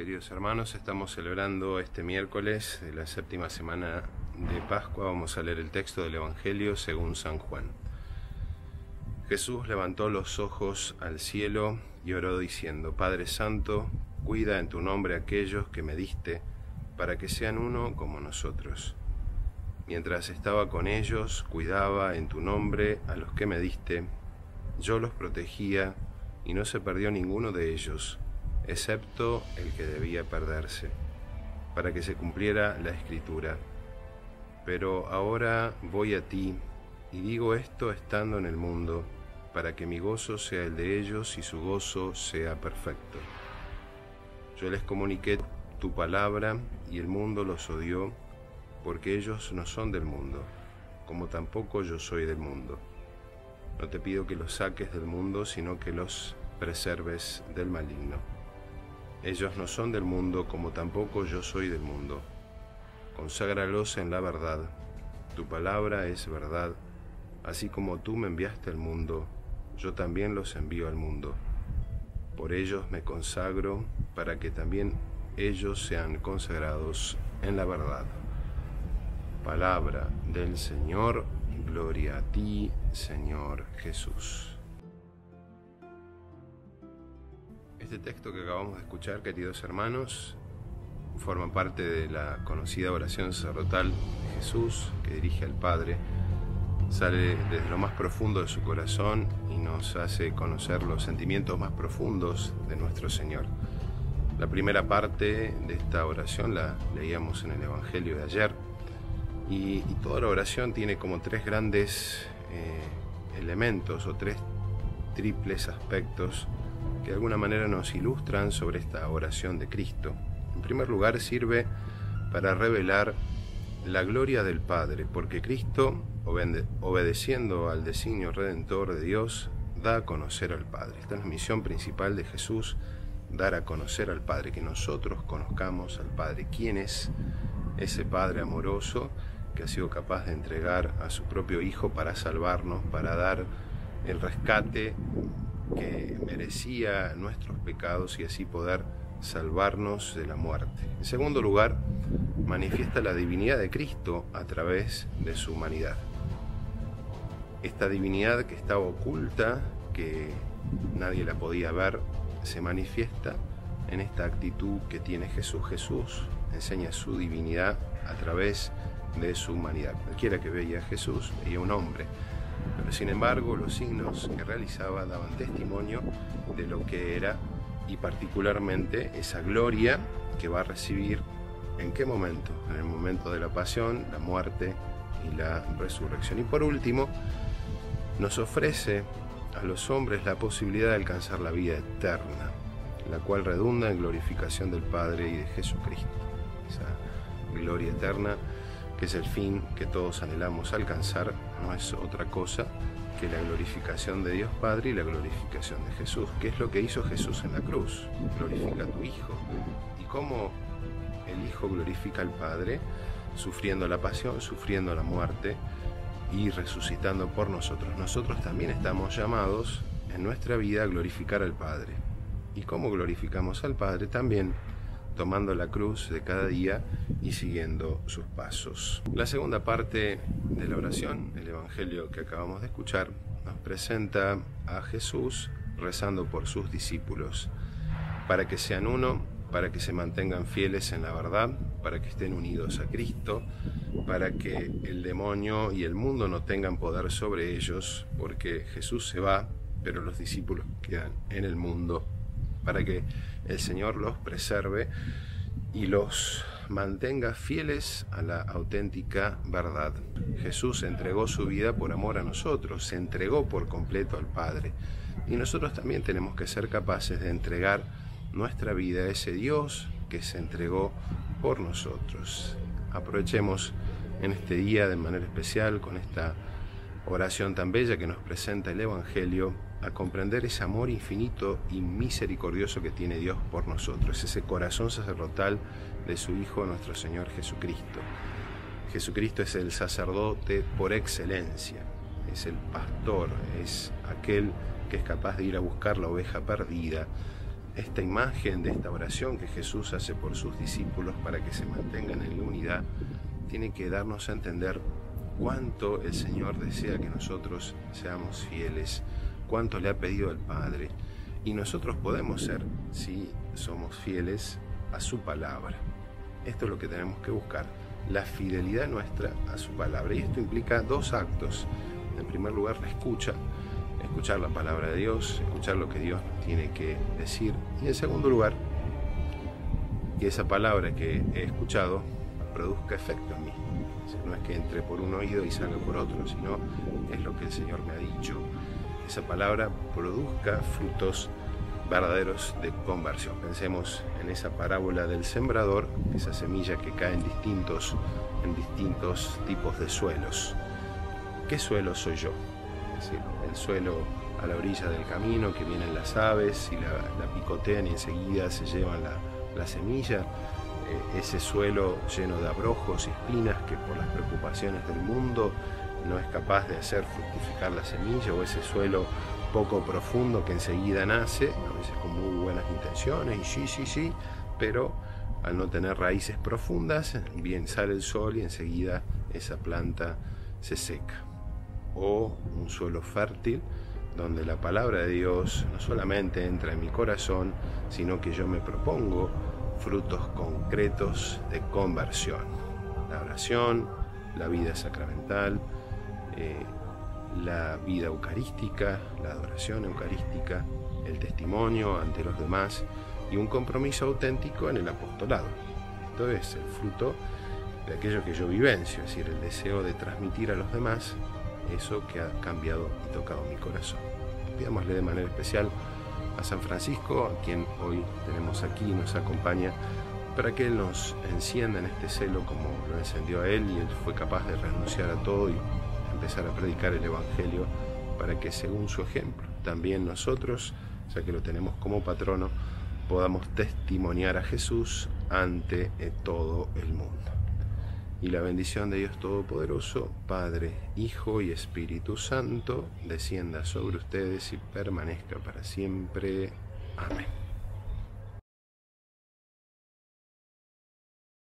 queridos hermanos. Estamos celebrando este miércoles de la séptima semana de Pascua. Vamos a leer el texto del Evangelio según San Juan. Jesús levantó los ojos al cielo y oró diciendo, Padre Santo, cuida en tu nombre a aquellos que me diste, para que sean uno como nosotros. Mientras estaba con ellos, cuidaba en tu nombre a los que me diste, yo los protegía y no se perdió ninguno de ellos excepto el que debía perderse, para que se cumpliera la escritura. Pero ahora voy a ti, y digo esto estando en el mundo, para que mi gozo sea el de ellos y su gozo sea perfecto. Yo les comuniqué tu palabra, y el mundo los odió, porque ellos no son del mundo, como tampoco yo soy del mundo. No te pido que los saques del mundo, sino que los preserves del maligno. Ellos no son del mundo como tampoco yo soy del mundo. Conságralos en la verdad. Tu palabra es verdad. Así como tú me enviaste al mundo, yo también los envío al mundo. Por ellos me consagro para que también ellos sean consagrados en la verdad. Palabra del Señor, gloria a ti, Señor Jesús. Este texto que acabamos de escuchar, queridos hermanos, forma parte de la conocida oración sacerdotal de Jesús que dirige al Padre. Sale desde lo más profundo de su corazón y nos hace conocer los sentimientos más profundos de nuestro Señor. La primera parte de esta oración la leíamos en el Evangelio de ayer y, toda la oración tiene como tres grandes eh, elementos o tres triples aspectos de alguna manera nos ilustran sobre esta oración de Cristo. En primer lugar, sirve para revelar la gloria del Padre, porque Cristo, obedeciendo al designio redentor de Dios, da a conocer al Padre. Esta es la misión principal de Jesús, dar a conocer al Padre, que nosotros conozcamos al Padre. ¿Quién es ese Padre amoroso que ha sido capaz de entregar a su propio Hijo para salvarnos, para dar el rescate que merecía nuestros pecados y así poder salvarnos de la muerte. En segundo lugar, manifiesta la divinidad de Cristo a través de su humanidad. Esta divinidad que estaba oculta, que nadie la podía ver, se manifiesta en esta actitud que tiene Jesús. Jesús enseña su divinidad a través de su humanidad. Cualquiera que veía a Jesús veía un hombre pero sin embargo los signos que realizaba daban testimonio de lo que era y particularmente esa gloria que va a recibir en qué momento, en el momento de la pasión, la muerte y la resurrección. Y por último, nos ofrece a los hombres la posibilidad de alcanzar la vida eterna, la cual redunda en glorificación del Padre y de Jesucristo. Esa gloria eterna que es el fin que todos anhelamos alcanzar, no es otra cosa que la glorificación de Dios Padre y la glorificación de Jesús. ¿Qué es lo que hizo Jesús en la cruz? Glorifica a tu Hijo. ¿Y cómo el Hijo glorifica al Padre? Sufriendo la pasión, sufriendo la muerte y resucitando por nosotros. Nosotros también estamos llamados en nuestra vida a glorificar al Padre. ¿Y cómo glorificamos al Padre? También tomando la cruz de cada día y siguiendo sus pasos. La segunda parte de la oración, el Evangelio que acabamos de escuchar, nos presenta a Jesús rezando por sus discípulos, para que sean uno, para que se mantengan fieles en la verdad, para que estén unidos a Cristo, para que el demonio y el mundo no tengan poder sobre ellos, porque Jesús se va, pero los discípulos quedan en el mundo para que el Señor los preserve y los mantenga fieles a la auténtica verdad. Jesús entregó su vida por amor a nosotros, se entregó por completo al Padre. Y nosotros también tenemos que ser capaces de entregar nuestra vida a ese Dios que se entregó por nosotros. Aprovechemos en este día de manera especial con esta oración tan bella que nos presenta el Evangelio a comprender ese amor infinito y misericordioso que tiene Dios por nosotros, ese corazón sacerdotal de su Hijo nuestro Señor Jesucristo. Jesucristo es el sacerdote por excelencia, es el pastor, es aquel que es capaz de ir a buscar la oveja perdida esta imagen de esta oración que Jesús hace por sus discípulos para que se mantengan en la unidad, tiene que darnos a entender cuánto el Señor desea que nosotros seamos fieles, cuánto le ha pedido el Padre. Y nosotros podemos ser si somos fieles a su palabra. Esto es lo que tenemos que buscar, la fidelidad nuestra a su palabra. Y esto implica dos actos. En primer lugar, la escucha, escuchar la palabra de Dios, escuchar lo que Dios tiene que decir. Y en segundo lugar, que esa palabra que he escuchado produzca efecto en mí. No es que entre por un oído y salga por otro, sino es lo que el Señor me ha dicho. Esa palabra produzca frutos verdaderos de conversión. Pensemos en esa parábola del sembrador, esa semilla que cae en distintos, en distintos tipos de suelos. ¿Qué suelo soy yo? El suelo a la orilla del camino que vienen las aves y la, picotean y enseguida se llevan la, la semilla. Eh, ese suelo lleno de abrojos y espinas que por las preocupaciones del mundo no es capaz de hacer fructificar la semilla o ese suelo poco profundo que enseguida nace, a veces con muy buenas intenciones y sí, sí, sí, pero al no tener raíces profundas, bien sale el sol y enseguida esa planta se seca. O un suelo fértil donde la palabra de Dios no solamente entra en mi corazón, sino que yo me propongo frutos concretos de conversión. La oración, la vida sacramental, eh, la vida eucarística, la adoración eucarística, el testimonio ante los demás y un compromiso auténtico en el apostolado. Esto es el fruto de aquello que yo vivencio, es decir, el deseo de transmitir a los demás eso que ha cambiado y tocado mi corazón. Pidámosle de manera especial a San Francisco, a quien hoy tenemos aquí y nos acompaña, para que Él nos encienda en este celo como lo encendió a Él y Él fue capaz de renunciar a todo y empezar a predicar el Evangelio para que según su ejemplo, también nosotros, ya que lo tenemos como patrono, podamos testimoniar a Jesús ante todo el mundo. Y la bendición de Dios Todopoderoso, Padre, Hijo y Espíritu Santo, descienda sobre ustedes y permanezca para siempre. Amén.